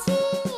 しい